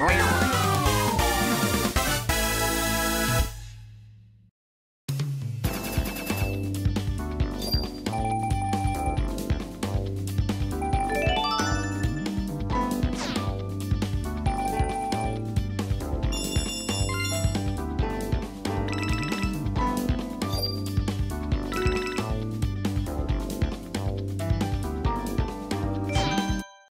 Reload!